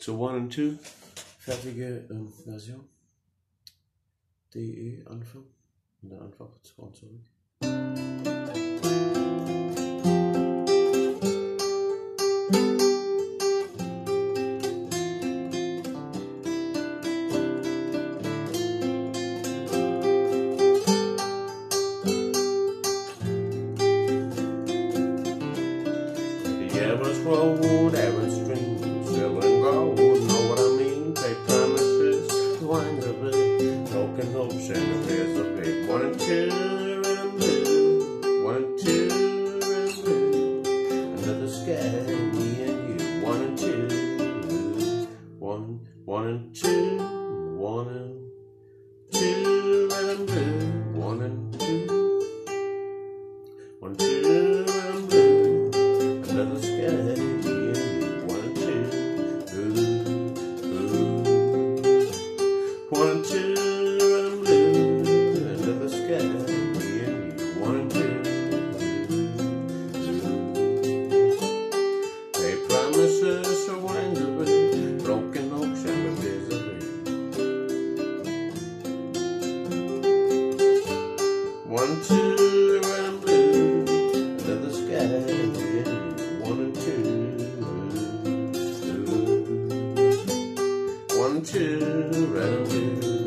zu One and Two. Fertige ähm, Version. DE Anfang. Und dann einfach vor und zurück. Air was cold, broken and fears of it. One and two and blue, one and two and blue. Another sky, me and you. One and two, one, one and two, one and two and blue, one and two, one two One, two, and blue. Another sky, you. One and two. One, two, and blue.